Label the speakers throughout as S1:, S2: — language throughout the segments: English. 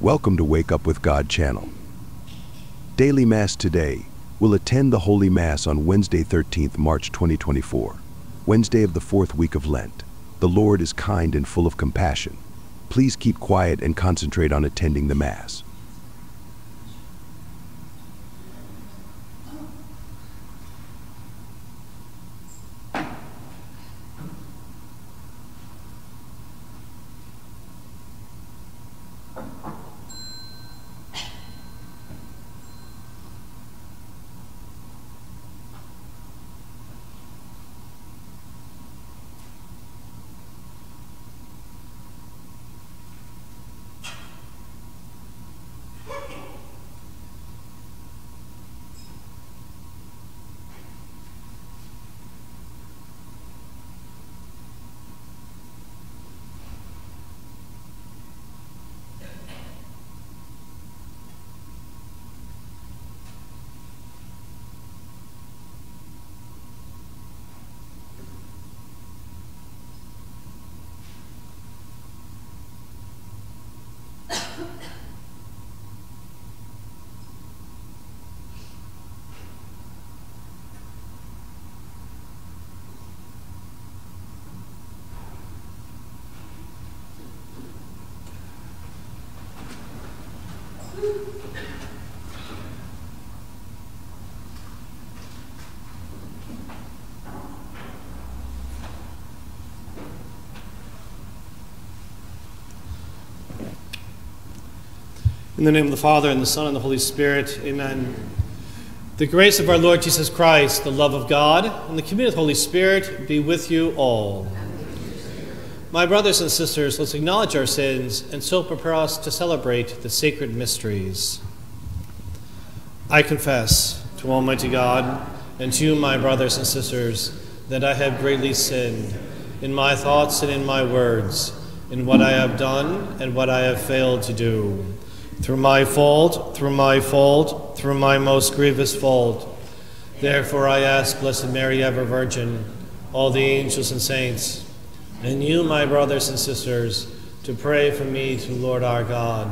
S1: Welcome to Wake Up with God channel. Daily Mass today will attend the Holy Mass on Wednesday, 13th March 2024, Wednesday of the fourth week of Lent. The Lord is kind and full of compassion. Please keep quiet and concentrate on attending the Mass.
S2: In the name of the Father, and the Son, and the Holy Spirit, amen. The grace of our Lord Jesus Christ, the love of God, and the communion of the Holy Spirit be with you all. My brothers and sisters, let's acknowledge our sins and so prepare us to celebrate the sacred mysteries. I confess to Almighty God and to you, my brothers and sisters, that I have greatly sinned in my thoughts and in my words, in what I have done and what I have failed to do. Through my fault, through my fault, through my most grievous fault. Therefore I ask Blessed Mary, ever Virgin, all the angels and saints, and you, my brothers and sisters, to pray for me to Lord our God.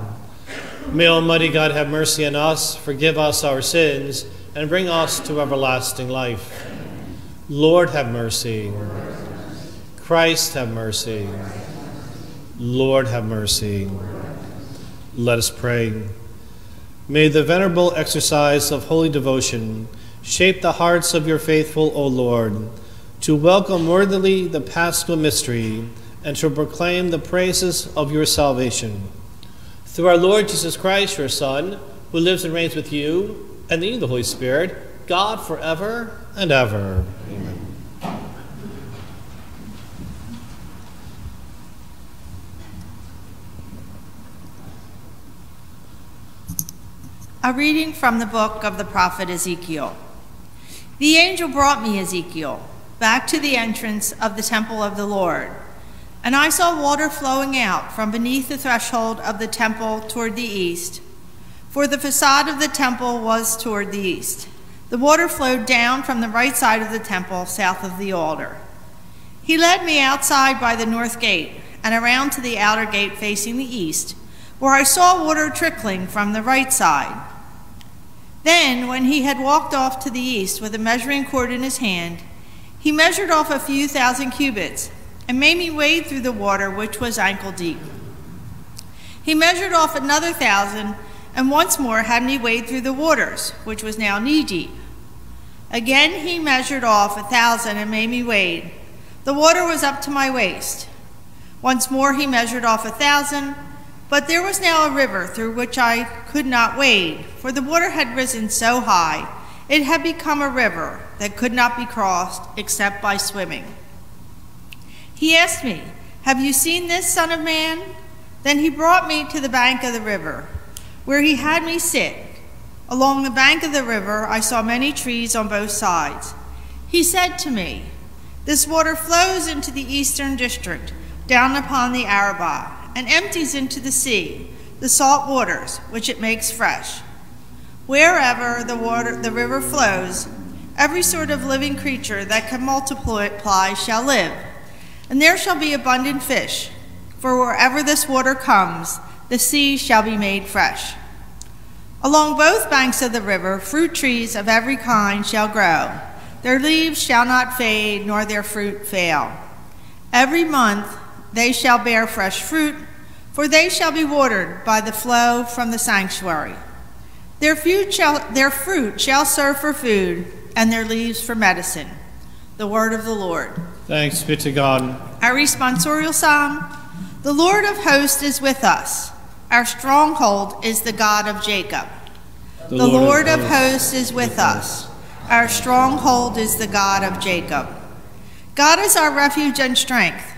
S2: May Almighty God have mercy on us, forgive us our sins, and bring us to everlasting life. Lord have mercy. Christ have mercy. Lord have mercy. Let us pray. May the venerable exercise of holy devotion shape the hearts of your faithful, O Lord, to welcome worthily the paschal mystery and to proclaim the praises of your salvation. Through our Lord Jesus Christ, your Son, who lives and reigns with you, and in the Holy Spirit, God forever and ever. Amen.
S3: A reading from the book of the prophet Ezekiel. The angel brought me, Ezekiel, back to the entrance of the temple of the Lord. And I saw water flowing out from beneath the threshold of the temple toward the east. For the facade of the temple was toward the east. The water flowed down from the right side of the temple, south of the altar. He led me outside by the north gate and around to the outer gate facing the east, where I saw water trickling from the right side. Then, when he had walked off to the east with a measuring cord in his hand, he measured off a few thousand cubits and made me wade through the water, which was ankle deep. He measured off another thousand and once more had me wade through the waters, which was now knee deep. Again he measured off a thousand and made me wade. The water was up to my waist. Once more he measured off a thousand but there was now a river through which I could not wade, for the water had risen so high, it had become a river that could not be crossed except by swimming. He asked me, Have you seen this, Son of Man? Then he brought me to the bank of the river, where he had me sit. Along the bank of the river, I saw many trees on both sides. He said to me, This water flows into the eastern district, down upon the Arabah and empties into the sea the salt waters, which it makes fresh. Wherever the, water, the river flows, every sort of living creature that can multiply shall live, and there shall be abundant fish. For wherever this water comes, the sea shall be made fresh. Along both banks of the river, fruit trees of every kind shall grow. Their leaves shall not fade, nor their fruit fail. Every month they shall bear fresh fruit, for they shall be watered by the flow from the sanctuary. Their fruit shall, their fruit shall serve for food, and their leaves for medicine. The word of the Lord.
S4: Thanks be to God.
S3: Our responsorial psalm The Lord of hosts is with us. Our stronghold is the God of Jacob. The, the Lord, Lord, of hosts is with us. Our stronghold is the God of Jacob. God is our refuge and strength,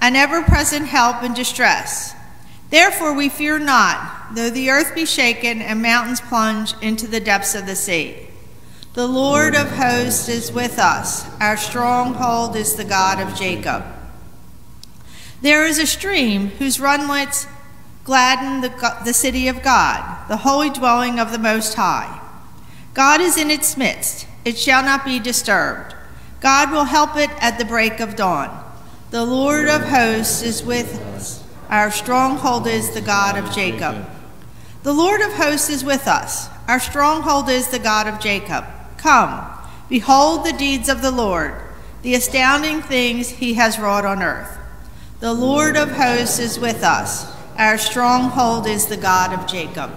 S3: an ever present help in distress. Therefore we fear not, though the earth be shaken and mountains plunge into the depths of the sea. The Lord of hosts is with us. Our stronghold is the God of Jacob. There is a stream whose runlets gladden the, the city of God, the holy dwelling of the Most High. God is in its midst. It shall not be disturbed. God will help it at the break of dawn. The Lord of hosts is with us. Our stronghold is the God of Jacob. The Lord of hosts is with us. Our stronghold is the God of Jacob. Come, behold the deeds of the Lord, the astounding things he has wrought on earth. The Lord of hosts is with us. Our stronghold is the God of Jacob.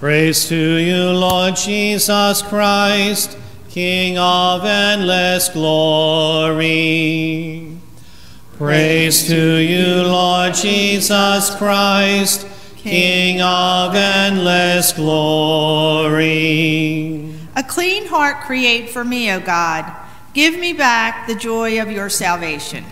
S4: Praise to you, Lord Jesus Christ, King of endless glory. Praise to you, Lord Jesus Christ, King of endless glory.
S3: A clean heart create for me, O God. Give me back the joy of your salvation.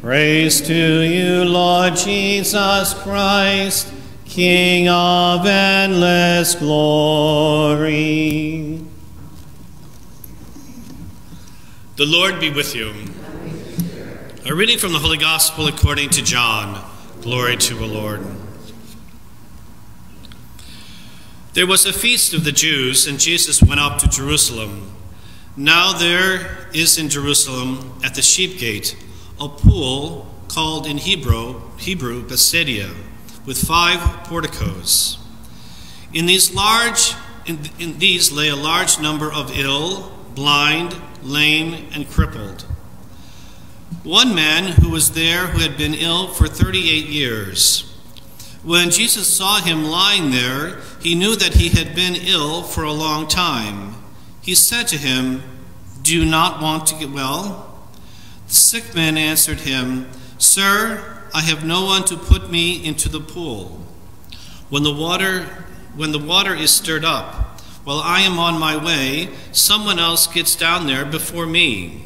S4: Praise to you, Lord Jesus Christ, King of endless glory.
S2: The Lord be with you. A reading from the Holy Gospel according to John. Glory to the Lord. There was a feast of the Jews, and Jesus went up to Jerusalem. Now there is in Jerusalem at the sheep gate a pool called in Hebrew, Hebrew Bethsaida, with five porticos. In these large in, in these lay a large number of ill, blind, lame, and crippled. One man who was there who had been ill for 38 years. When Jesus saw him lying there, he knew that he had been ill for a long time. He said to him, Do you not want to get well? The sick man answered him, Sir, I have no one to put me into the pool. When the water when the water is stirred up, while I am on my way, someone else gets down there before me.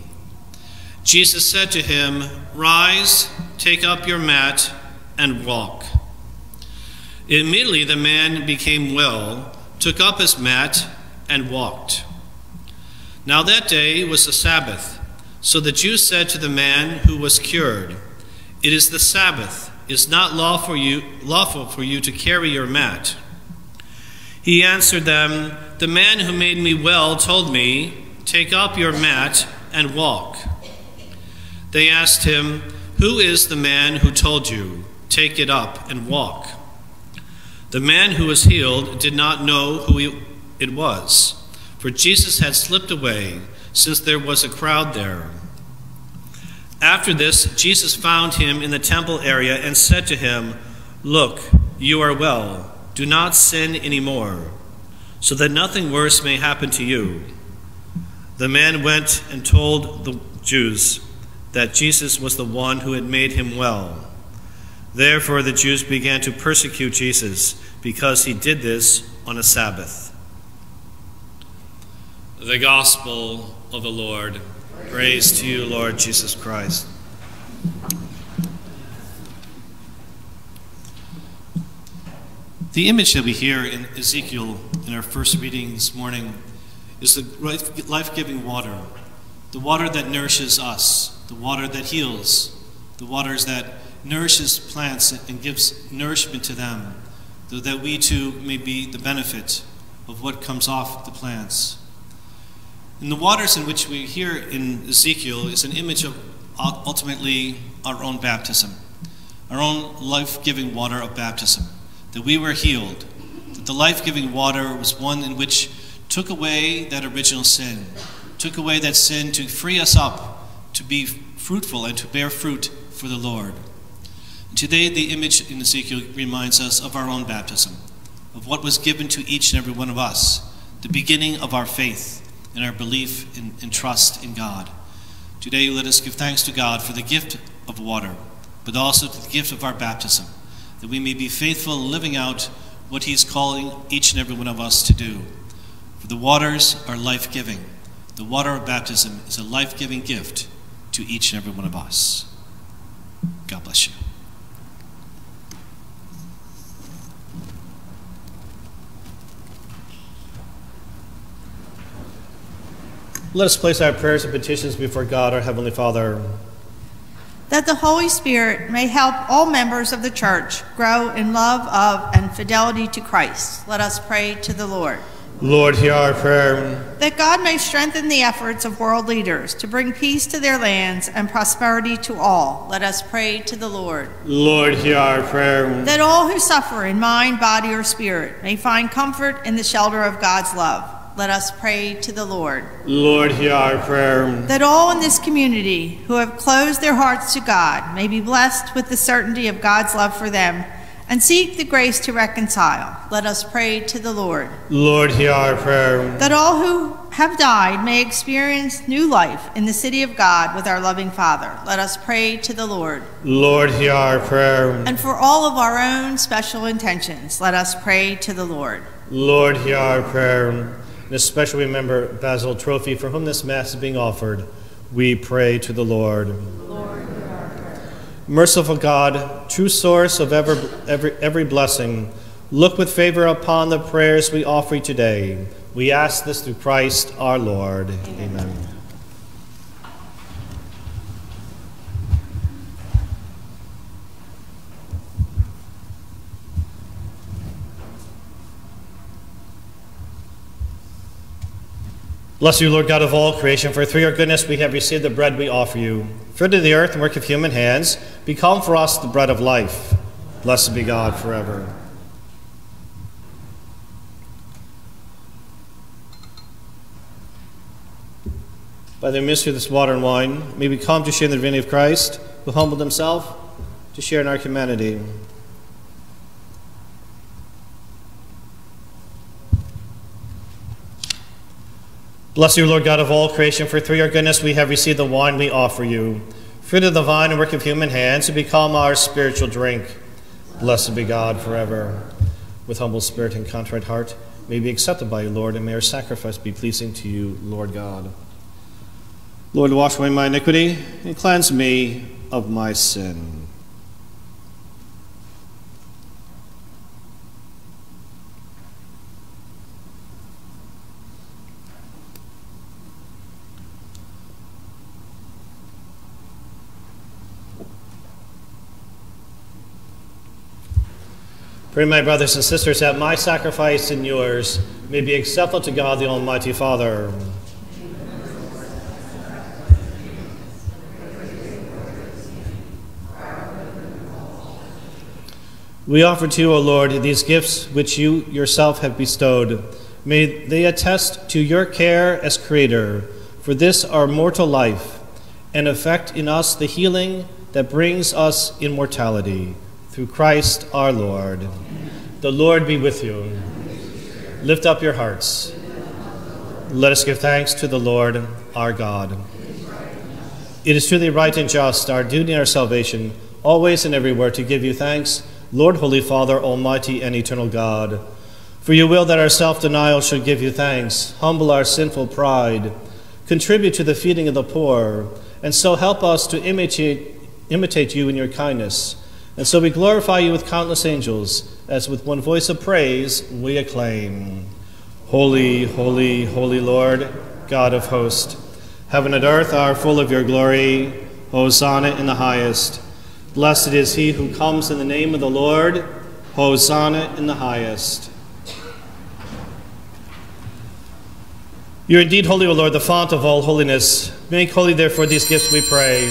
S2: Jesus said to him, Rise, take up your mat, and walk. Immediately the man became well, took up his mat, and walked. Now that day was the Sabbath. So the Jews said to the man who was cured, It is the Sabbath. It is not lawful for you, lawful for you to carry your mat. He answered them, The man who made me well told me, Take up your mat and walk. They asked him, Who is the man who told you, Take it up and walk? The man who was healed did not know who it was, for Jesus had slipped away, since there was a crowd there. After this, Jesus found him in the temple area and said to him, Look, you are well. Do not sin any more, so that nothing worse may happen to you. The man went and told the Jews that Jesus was the one who had made him well. Therefore, the Jews began to persecute Jesus because he did this on a Sabbath. The Gospel of the Lord. Praise to you, Lord Jesus Christ. The image that we hear in Ezekiel in our first reading this morning is the life giving water, the water that nourishes us, the water that heals, the waters that nourishes plants and gives nourishment to them, so that we too may be the benefit of what comes off the plants. And the waters in which we hear in Ezekiel is an image of ultimately our own baptism.
S5: our own life giving water of baptism, that we were healed, that the life giving water was one in which took away that original sin, took away that sin to free us up to be fruitful and to bear fruit for the Lord. Today, the image in Ezekiel reminds us of our own baptism, of what was given to each and every one of us, the beginning of our faith and our belief and trust in God. Today, let us give thanks to God for the gift of water, but also to the gift of our baptism, that we may be faithful in living out what He's calling each and every one of us to do. For the waters are life giving. The water of baptism is a life giving gift to each and every one of us. God bless you.
S2: Let us place our prayers and petitions before God, our Heavenly Father.
S3: That the Holy Spirit may help all members of the church grow in love of and fidelity to Christ. Let us pray to the Lord.
S2: Lord, hear our prayer.
S3: That God may strengthen the efforts of world leaders to bring peace to their lands and prosperity to all. Let us pray to the Lord.
S2: Lord, hear our prayer.
S3: That all who suffer in mind, body, or spirit may find comfort in the shelter of God's love. Let us pray to the Lord.
S2: Lord, hear our prayer.
S3: That all in this community who have closed their hearts to God may be blessed with the certainty of God's love for them and seek the grace to reconcile. Let us pray to the Lord.
S2: Lord, hear our prayer.
S3: That all who have died may experience new life in the city of God with our loving Father. Let us pray to the Lord.
S2: Lord, hear our prayer.
S3: And for all of our own special intentions, let us pray to the Lord.
S2: Lord, hear our prayer and especially remember Basil Trophy, for whom this Mass is being offered. We pray to the Lord. Lord Merciful God, true source of ever, every, every blessing, look with favor upon the prayers we offer you today. We ask this through Christ our Lord. Amen. Amen. Bless you, Lord God of all creation, for through your goodness we have received the bread we offer you. Fruit of the earth and work of human hands, become for us the bread of life. Blessed be God forever. By the mystery of this water and wine, may we come to share in the divinity of Christ, who humbled himself to share in our humanity. Bless you, Lord God of all creation, for through your goodness we have received the wine we offer you. Fruit of the vine and work of human hands, to become our spiritual drink. Blessed be God forever. With humble spirit and contrite heart, may be accepted by you, Lord, and may our sacrifice be pleasing to you, Lord God. Lord, wash away my iniquity and cleanse me of my sin. Pray, my brothers and sisters, that my sacrifice and yours may be acceptable to God the Almighty Father. We offer to you, O Lord, these gifts which you yourself have bestowed. May they attest to your care as Creator for this our mortal life and effect in us the healing that brings us immortality through Christ our Lord. The Lord be with you. Lift up your hearts. Let us give thanks to the Lord our God. It is truly right and just, our duty and our salvation, always and everywhere to give you thanks, Lord, Holy Father, Almighty and eternal God. For you will that our self denial should give you thanks, humble our sinful pride, contribute to the feeding of the poor, and so help us to imitate, imitate you in your kindness and so we glorify you with countless angels, as with one voice of praise we acclaim Holy, holy, holy Lord, God of hosts. Heaven and earth are full of your glory. Hosanna in the highest. Blessed is he who comes in the name of the Lord. Hosanna in the highest. You're indeed holy, O Lord, the font of all holiness. Make holy, therefore, these gifts, we pray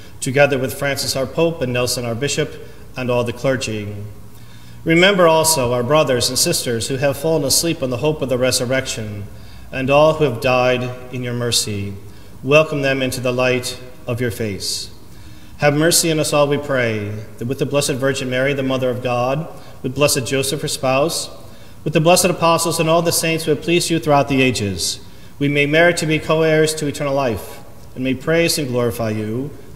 S2: together with Francis our Pope and Nelson our Bishop and all the clergy. Remember also our brothers and sisters who have fallen asleep in the hope of the resurrection, and all who have died in your mercy. Welcome them into the light of your face. Have mercy on us all, we pray, that with the Blessed Virgin Mary, the Mother of God, with Blessed Joseph, her spouse, with the blessed apostles and all the saints who have pleased you throughout the ages, we may merit to be co heirs to eternal life, and may praise and glorify you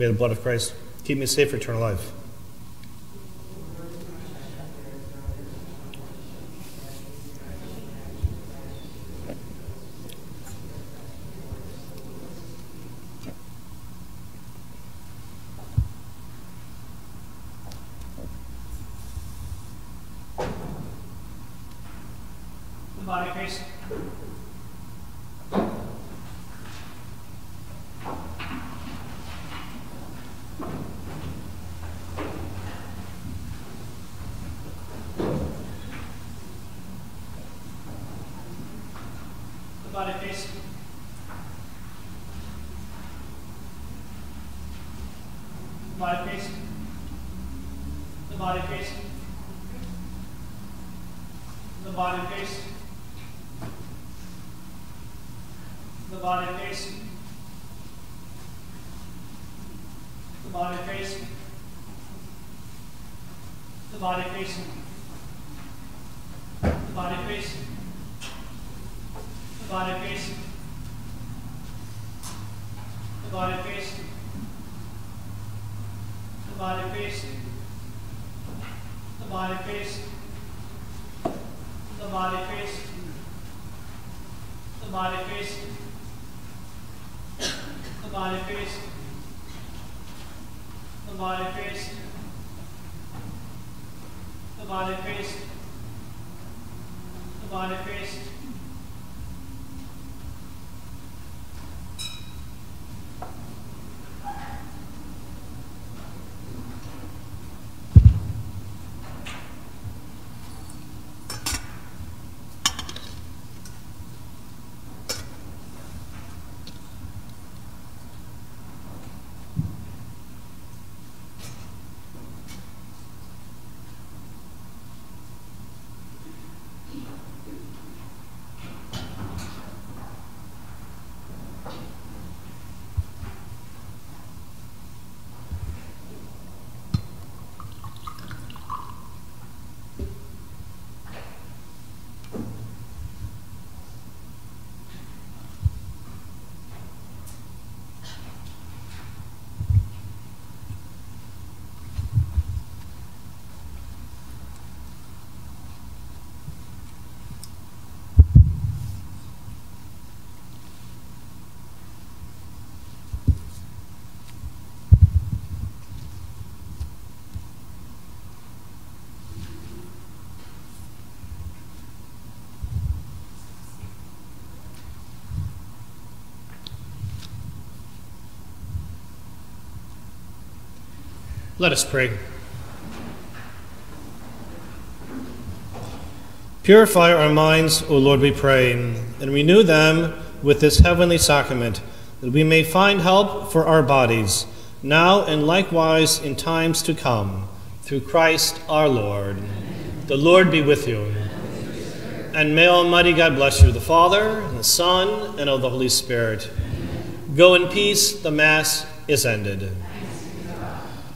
S2: May the blood of Christ keep me safe for eternal life. The body. Body facing. The body facing. The body facing. The body facing. The body facing. The body facing. The body facing. The body facing. The body facing. बारिफेस the face the body face. the body face. the body face. the body face. the body face. Let us pray. Purify our minds, O Lord, we pray, and renew them with this heavenly sacrament, that we may find help for our bodies, now and likewise in times to come, through Christ our Lord. The Lord be with you. And may Almighty God bless you, the Father, and the Son, and of the Holy Spirit. Go in peace, the Mass is ended.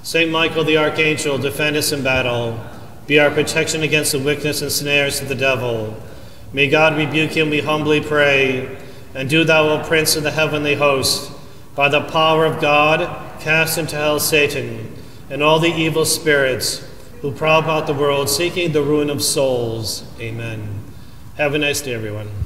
S2: Saint Michael the Archangel, defend us in battle. Be our protection against the wickedness and snares of the devil. May God rebuke him, we humbly pray. And do thou, O Prince of the heavenly host, by the power of God, cast into hell Satan and all the evil spirits who prowl about the world seeking the ruin of souls. Amen. Have a nice day, everyone.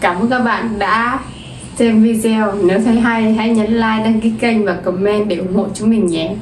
S6: Cảm ơn các bạn đã xem video. Nếu thấy hay hãy nhấn like, đăng ký kênh và comment để ủng hộ chúng mình nhé.